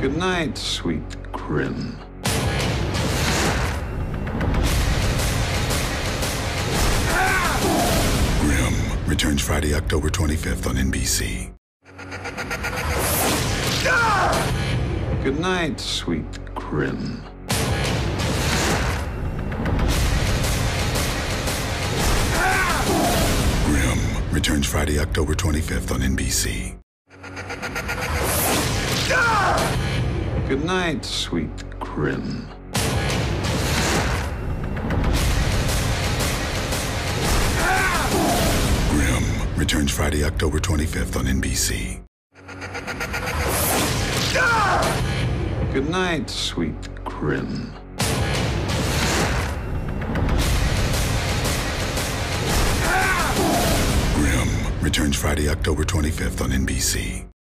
Good night, sweet Grim. Grimm returns Friday, October 25th on NBC. Good night, sweet Grim. Grimm returns Friday, October 25th on NBC. Ah! Good night, sweet Grim. Grimm returns Friday, October 25th on NBC. Good night, sweet Grim. Grimm returns Friday, October 25th on NBC.